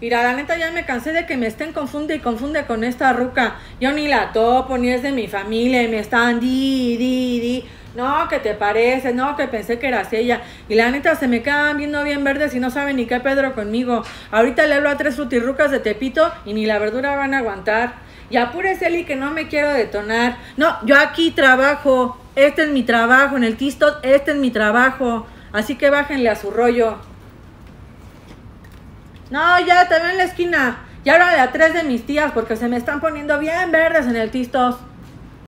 Mira, la neta ya me cansé de que me estén confunde y confunde con esta ruca. Yo ni la topo, ni es de mi familia, y me están di, di, di. No, que te parece, no, que pensé que eras ella. Y la neta se me quedan viendo bien verdes y no saben ni qué Pedro conmigo. Ahorita le hablo a tres frutirrucas de Tepito y ni la verdura van a aguantar. Y apúrese, Eli, que no me quiero detonar. No, yo aquí trabajo. Este es mi trabajo. En el Tistot, este es mi trabajo. Así que bájenle a su rollo. No, ya te veo en la esquina. Y ahora de a tres de mis tías porque se me están poniendo bien verdes en el Tistos.